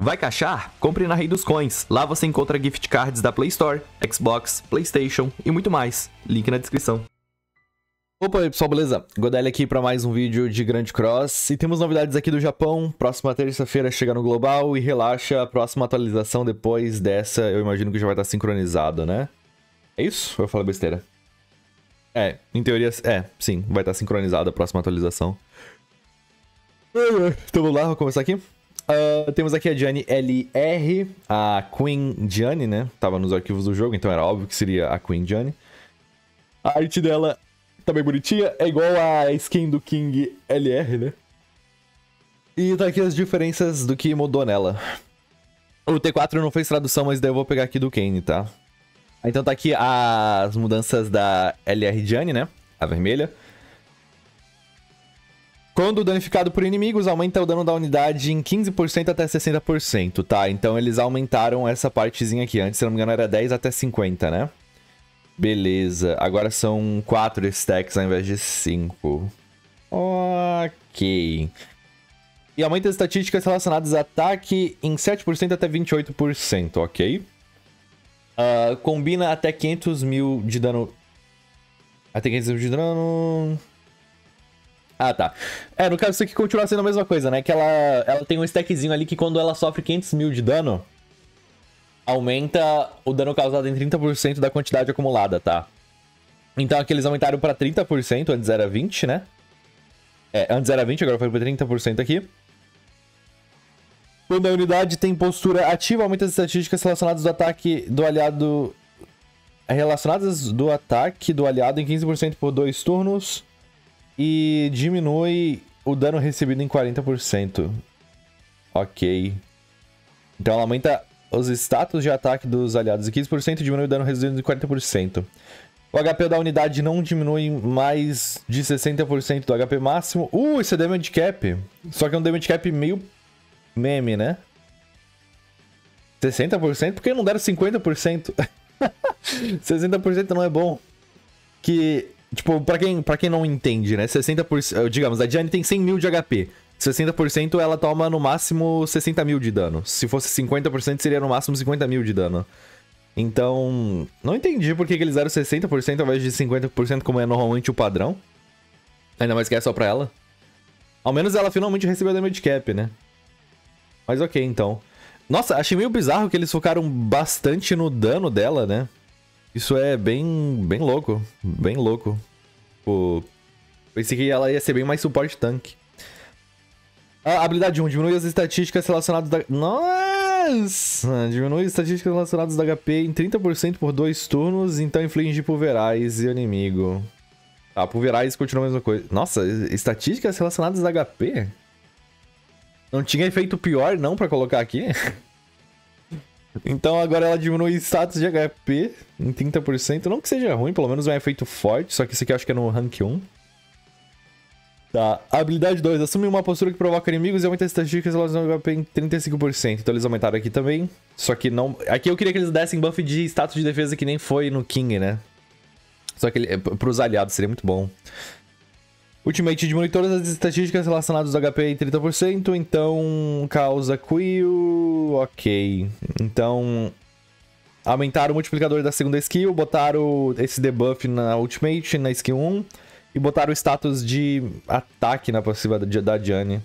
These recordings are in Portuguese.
Vai caixar? Compre na Rei dos Coins. Lá você encontra gift cards da Play Store, Xbox, PlayStation e muito mais. Link na descrição. Opa aí pessoal, beleza? Godelli aqui para mais um vídeo de Grande Cross e temos novidades aqui do Japão, próxima terça-feira chega no Global e relaxa, a próxima atualização depois dessa eu imagino que já vai estar sincronizado, né? É isso? Ou eu falei besteira? É, em teoria, é, sim, vai estar sincronizada a próxima atualização. Então vamos lá, vou começar aqui. Uh, temos aqui a Gianni LR, a Queen Gianni, né? Tava nos arquivos do jogo, então era óbvio que seria a Queen Gianni. A arte dela também bonitinha, é igual a skin do King LR, né? E tá aqui as diferenças do que mudou nela. O T4 não fez tradução, mas daí eu vou pegar aqui do Kane, tá? Então tá aqui as mudanças da LR Gianni, né? A vermelha. Quando danificado por inimigos, aumenta o dano da unidade em 15% até 60%, tá? Então eles aumentaram essa partezinha aqui. Antes, se não me engano, era 10 até 50, né? Beleza. Agora são 4 stacks ao invés de 5. Ok. E aumenta as estatísticas relacionadas a ataque em 7% até 28%, ok? Uh, combina até 500 mil de dano... Até 500 mil de dano... Ah, tá. É, no caso, isso aqui continua sendo a mesma coisa, né? Que ela, ela tem um stackzinho ali que quando ela sofre 500 mil de dano, aumenta o dano causado em 30% da quantidade acumulada, tá? Então aqui eles aumentaram pra 30%, antes era 20, né? É, antes era 20, agora foi pra 30% aqui. Quando a unidade tem postura ativa, aumenta as estatísticas relacionadas do ataque do aliado... Relacionadas do ataque do aliado em 15% por dois turnos e diminui o dano recebido em 40%. Ok. Então ela aumenta os status de ataque dos aliados em 15% e diminui o dano recebido em 40%. O HP da unidade não diminui mais de 60% do HP máximo. Uh, esse é damage cap. Só que é um damage cap meio meme, né? 60%? Por que não deram 50%? 60% não é bom. Que Tipo, pra quem, pra quem não entende, né? 60%. Digamos, a Diane tem 100 mil de HP. 60% ela toma no máximo 60 mil de dano. Se fosse 50%, seria no máximo 50 mil de dano. Então, não entendi por que, eles deram 60% ao invés de 50%, como é normalmente o padrão. Ainda mais que é só pra ela. Ao menos ela finalmente recebeu damage cap, né? Mas ok, então. Nossa, achei meio bizarro que eles focaram bastante no dano dela, né? Isso é bem, bem louco. Bem louco. Pô, pensei que ela ia ser bem mais suporte tanque. A habilidade 1. Diminui as estatísticas relacionadas da... Nossa! Diminui as estatísticas relacionadas da HP em 30% por dois turnos, então inflige pulverais e inimigo. Tá, pulverais continua a mesma coisa. Nossa, estatísticas relacionadas a HP? Não tinha efeito pior não pra colocar aqui? Então agora ela diminui status de HP em 30%. Não que seja ruim, pelo menos é um efeito forte. Só que isso aqui eu acho que é no rank 1. Tá, habilidade 2. Assume uma postura que provoca inimigos e aumenta as estatísticas relacionadas ao HP em 35%. Então eles aumentaram aqui também. Só que não... Aqui eu queria que eles dessem buff de status de defesa que nem foi no King, né? Só que ele... pros aliados seria muito bom. Ultimate diminui todas as estatísticas relacionadas ao HP em 30%, então causa Quill, ok. Então aumentaram o multiplicador da segunda skill, botaram esse debuff na Ultimate, na skill 1, e botaram o status de ataque na passiva da Diane.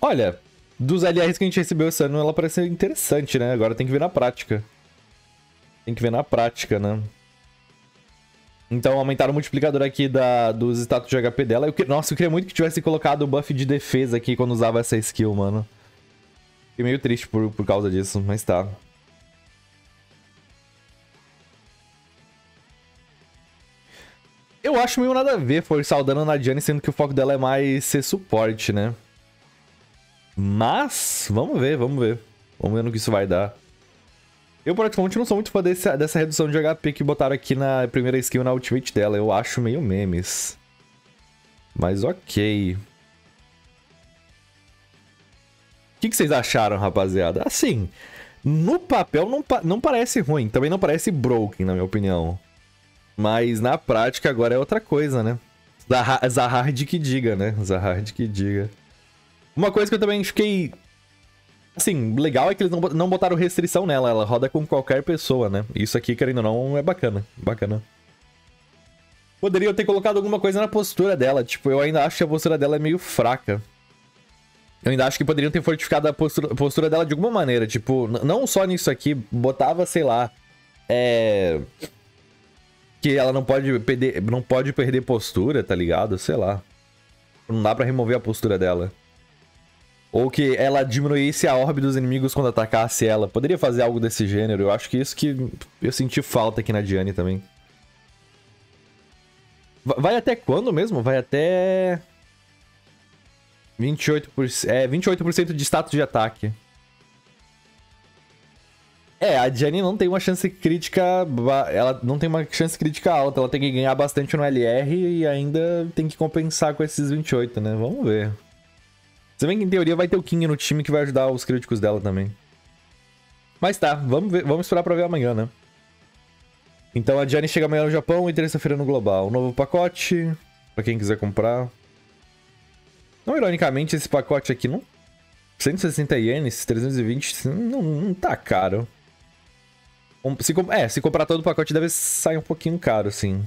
Olha, dos LRs que a gente recebeu esse ano, ela parece interessante, né? Agora tem que ver na prática. Tem que ver na prática, né? Então aumentaram o multiplicador aqui da, dos status de HP dela. Eu, nossa, eu queria muito que tivesse colocado o buff de defesa aqui quando usava essa skill, mano. Fiquei meio triste por, por causa disso, mas tá. Eu acho meio nada a ver forçar o dano na Diane, sendo que o foco dela é mais ser suporte, né? Mas, vamos ver, vamos ver. Vamos ver no que isso vai dar. Eu praticamente não sou muito fã desse, dessa redução de HP que botaram aqui na primeira skill na ultimate dela. Eu acho meio memes. Mas ok. O que, que vocês acharam, rapaziada? Assim, no papel não, não parece ruim. Também não parece broken, na minha opinião. Mas na prática agora é outra coisa, né? Zahard que diga, né? Zahard que diga. Uma coisa que eu também fiquei. Assim, legal é que eles não, não botaram restrição nela, ela roda com qualquer pessoa, né? Isso aqui, querendo ou não, é bacana. Bacana. Poderiam ter colocado alguma coisa na postura dela. Tipo, eu ainda acho que a postura dela é meio fraca. Eu ainda acho que poderiam ter fortificado a postura, postura dela de alguma maneira. Tipo, não só nisso aqui, botava, sei lá. É. Que ela não pode perder, não pode perder postura, tá ligado? Sei lá. Não dá pra remover a postura dela. Ou que ela diminuísse a orbe dos inimigos quando atacasse ela. Poderia fazer algo desse gênero. Eu acho que isso que eu senti falta aqui na Diane também. Vai até quando mesmo? Vai até... 28%, é, 28% de status de ataque. É, a Diane não tem uma chance crítica. Ela não tem uma chance crítica alta. Ela tem que ganhar bastante no LR e ainda tem que compensar com esses 28, né? Vamos ver. Se bem que em teoria vai ter o King no time que vai ajudar os críticos dela também. Mas tá, vamos, ver, vamos esperar pra ver amanhã, né? Então a Diane chega amanhã no Japão e terça-feira no Global. Novo pacote, pra quem quiser comprar. Não, ironicamente, esse pacote aqui não... 160 ienes, 320, não, não tá caro. Se, é, se comprar todo o pacote deve sair um pouquinho caro, sim.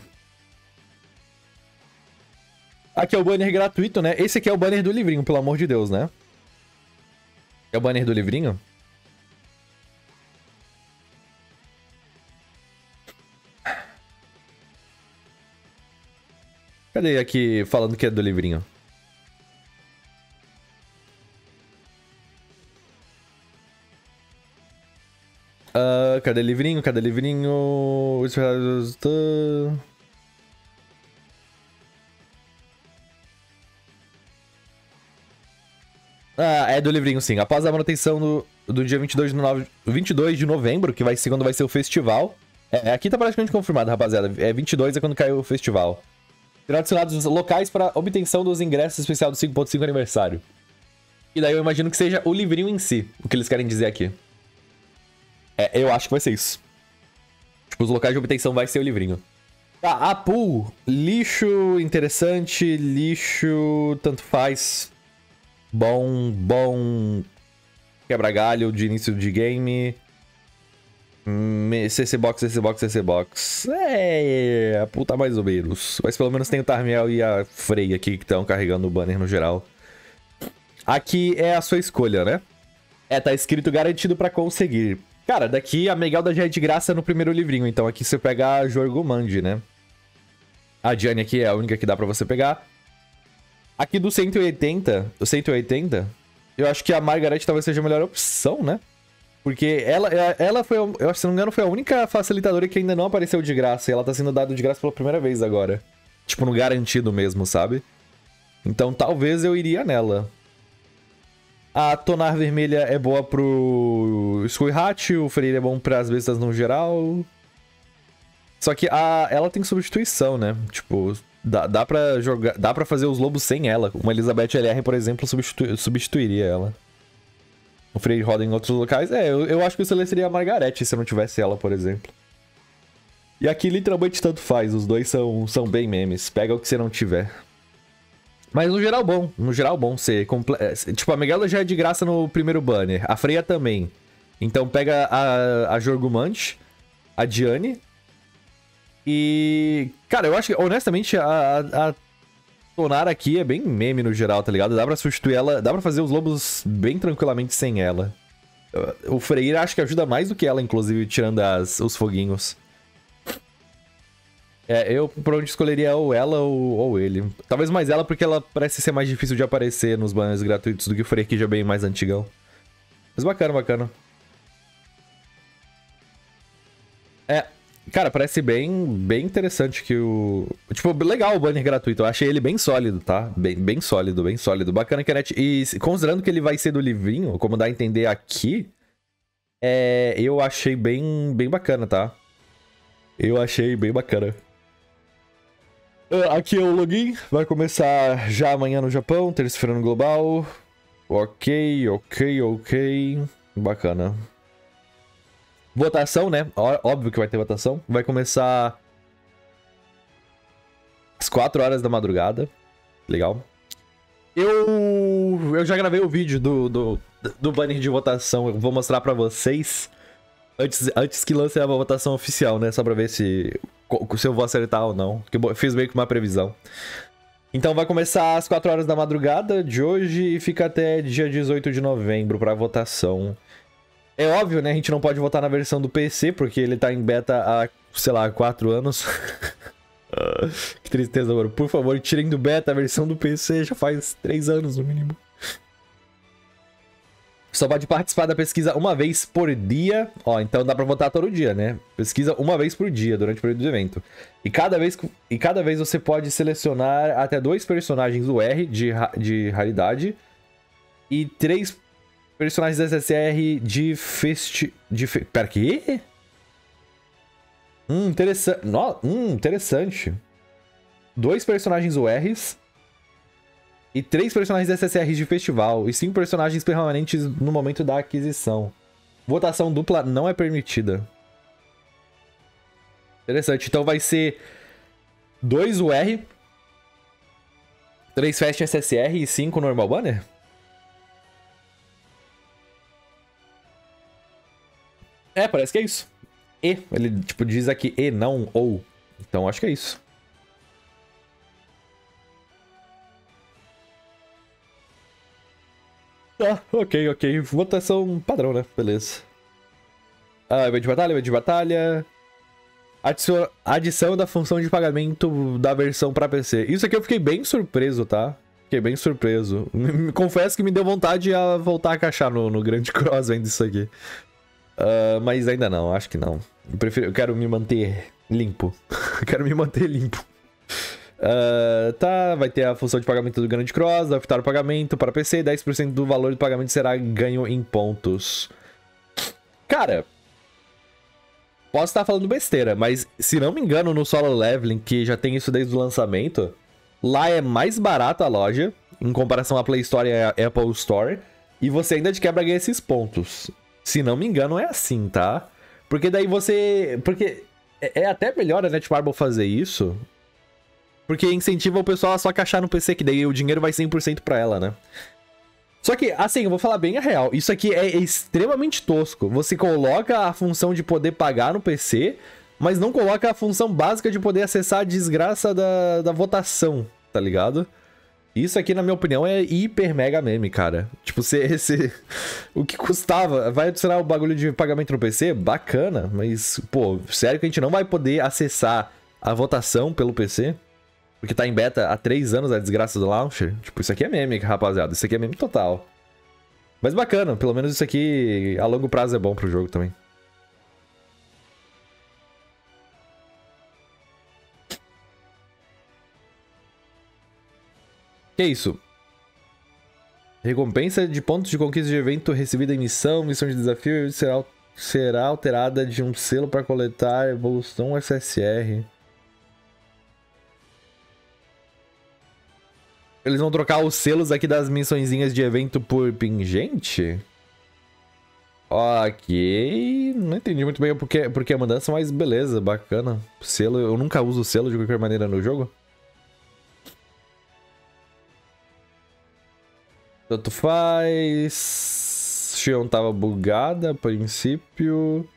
Aqui é o banner gratuito, né? Esse aqui é o banner do livrinho, pelo amor de Deus, né? É o banner do livrinho? Cadê aqui falando que é do livrinho? Uh, cadê livrinho? Cadê livrinho? É do livrinho sim. Após a manutenção do, do dia 22 de, no... 22 de novembro, que vai ser quando vai ser o festival. É, aqui tá praticamente confirmado, rapaziada. É 22 é quando caiu o festival. Serão adicionados locais para obtenção dos ingressos especial do 5.5 aniversário. E daí eu imagino que seja o livrinho em si, o que eles querem dizer aqui. É, eu acho que vai ser isso. Tipo, os locais de obtenção vai ser o livrinho. Tá, a pool. Lixo interessante, lixo tanto faz. Bom, bom. Quebra-galho de início de game. CC Box, CC Box, CC Box. É, puta mais ou menos. Mas pelo menos tem o Tarmiel e a Frey aqui que estão carregando o banner no geral. Aqui é a sua escolha, né? É, tá escrito garantido para conseguir. Cara, daqui a Megalda já é de graça no primeiro livrinho, então aqui você pega a Jorgumand, né? A Diane aqui é a única que dá pra você pegar. Aqui do 180, o 180, eu acho que a Margaret talvez seja a melhor opção, né? Porque ela, ela foi, eu se não me engano, foi a única facilitadora que ainda não apareceu de graça. E ela tá sendo dada de graça pela primeira vez agora. Tipo, no garantido mesmo, sabe? Então talvez eu iria nela. A Tonar Vermelha é boa pro Skullhat, o Freire é bom pras bestas no geral. Só que a, ela tem substituição, né? Tipo, dá, dá pra jogar. Dá pra fazer os lobos sem ela. Uma Elizabeth LR, por exemplo, substitu, substituiria ela o Frey roda em outros locais. É, eu, eu acho que eu selecionaria a Margarete se não tivesse ela, por exemplo. E aqui literalmente tanto faz, os dois são, são bem memes. Pega o que você não tiver. Mas no geral bom, no geral bom ser. É, tipo, a Megala já é de graça no primeiro banner, a Freya também. Então pega a, a Jorgumante, a Diane. E. Cara, eu acho que, honestamente, a, a Sonar aqui é bem meme no geral, tá ligado? Dá pra substituir ela, dá pra fazer os lobos bem tranquilamente sem ela. O Freire acho que ajuda mais do que ela, inclusive, tirando as, os foguinhos. É, eu provavelmente escolheria ou ela ou, ou, ele. Talvez mais ela, porque ela parece ser mais difícil de aparecer nos banners gratuitos do que o Freire, que já é bem mais antigão. Mas bacana, bacana. É, Cara, parece bem, bem interessante que o. Tipo, legal o banner gratuito. Eu achei ele bem sólido, tá? Bem, bem sólido, bem sólido. Bacana que a net. E considerando que ele vai ser do livrinho, como dá a entender aqui, é... eu achei bem, bem bacana, tá? Eu achei bem bacana. Ah, aqui é o login. Vai começar já amanhã no Japão, terça-feira no Global. Ok, ok, ok. Bacana. Votação, né? Óbvio que vai ter votação. Vai começar às 4 horas da madrugada. Legal. Eu, eu já gravei o vídeo do, do, do banner de votação. Eu vou mostrar pra vocês. Antes, antes que lance a votação oficial, né? Só pra ver se, se eu vou acertar ou não. Porque eu fiz meio que uma previsão. Então vai começar às 4 horas da madrugada de hoje e fica até dia 18 de novembro pra votação. É óbvio, né? A gente não pode votar na versão do PC, porque ele tá em beta há, sei lá, 4 anos. que tristeza, mano. Por favor, tirem do beta a versão do PC, já faz 3 anos no mínimo. Só pode participar da pesquisa uma vez por dia. Ó, então dá pra votar todo dia, né? Pesquisa uma vez por dia durante o período do evento. E cada vez, e cada vez você pode selecionar até dois personagens UR de, de raridade e três personagens SSR de festi... De fe... Pera, que? Hum, interessante. No... Hum, interessante. Dois personagens URs e três personagens SSRs de festival e cinco personagens permanentes no momento da aquisição. Votação dupla não é permitida. Interessante. Então vai ser 2 UR, 3 Fast SSR e 5 normal banner? É, parece que é isso. E, ele tipo diz aqui e, não ou. Então acho que é isso. Tá, ok, ok. Votação padrão, né? Beleza. Ah, evento de batalha, evento de batalha. Adição, adição da função de pagamento da versão pra PC. Isso aqui eu fiquei bem surpreso, tá? Fiquei bem surpreso. Confesso que me deu vontade a voltar a caixar no, no Grande Cross vendo isso aqui. Uh, mas ainda não, acho que não. Eu, prefiro, eu quero me manter limpo. quero me manter limpo. Uh, tá, vai ter a função de pagamento do Grande Cross, adaptar o pagamento para PC, 10% do valor do pagamento será ganho em pontos. Cara, posso estar falando besteira, mas se não me engano no Solo Leveling, que já tem isso desde o lançamento, lá é mais barato a loja, em comparação à Play Store e à Apple Store, e você ainda de quebra ganha esses pontos. Se não me engano é assim, tá? Porque daí você... Porque é, é até melhor a Netmarble fazer isso, porque incentiva o pessoal a só caixar no PC, que daí o dinheiro vai 100% pra ela, né? Só que, assim, eu vou falar bem a real. Isso aqui é extremamente tosco. Você coloca a função de poder pagar no PC, mas não coloca a função básica de poder acessar a desgraça da, da votação, tá ligado? Isso aqui, na minha opinião, é hiper mega meme, cara. Tipo, se, se o que custava, vai adicionar o bagulho de pagamento no PC? Bacana, mas, pô, sério que a gente não vai poder acessar a votação pelo PC? Porque tá em beta há 3 anos a desgraça do launcher. Tipo, isso aqui é meme, rapaziada. Isso aqui é meme total. Mas bacana, pelo menos isso aqui a longo prazo é bom pro jogo também. Que isso? Recompensa de pontos de conquista de evento recebida em missão, missão de desafio será, será alterada de um selo para coletar evolução SSR. Eles vão trocar os selos aqui das missõezinhas de evento por pingente? Ok, não entendi muito bem porque, porque a mudança, mas beleza, bacana. Selo, eu nunca uso selo de qualquer maneira no jogo. Tanto faz. Xion tava bugada a princípio.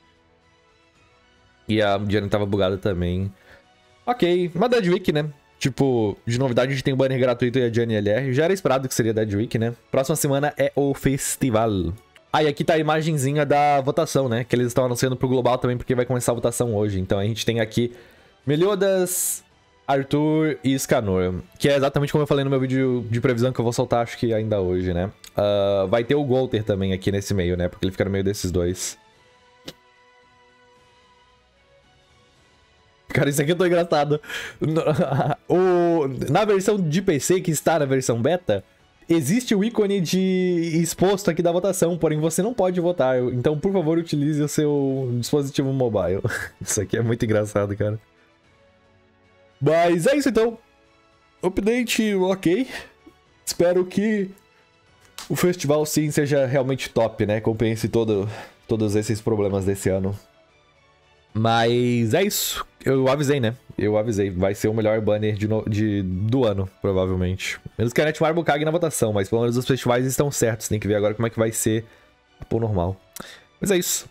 E a Diana tava bugada também. Ok, uma Dead Week, né? Tipo, de novidade, a gente tem o banner gratuito e a Gianni LR. Já era esperado que seria Dead Week, né? Próxima semana é o festival. Ah, e aqui tá a imagenzinha da votação, né? Que eles estão anunciando pro Global também, porque vai começar a votação hoje. Então a gente tem aqui Meliodas, Arthur e Scanor. Que é exatamente como eu falei no meu vídeo de previsão que eu vou soltar, acho que ainda hoje, né? Uh, vai ter o Golter também aqui nesse meio, né? Porque ele fica no meio desses dois. Cara, isso aqui é tão engraçado. O, na versão de PC, que está na versão beta, existe o ícone de exposto aqui da votação, porém você não pode votar. Então, por favor, utilize o seu dispositivo mobile. Isso aqui é muito engraçado, cara. Mas é isso então. Update ok. Espero que o festival sim seja realmente top, né? Compense todo, todos esses problemas desse ano. Mas é isso. Eu avisei, né? Eu avisei. Vai ser o melhor banner de, no... de... do ano, provavelmente. Menos que a Netmarble cague na votação, mas pelo menos os festivais estão certos. Tem que ver agora como é que vai ser o normal. Mas é isso.